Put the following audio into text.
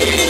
Yeah.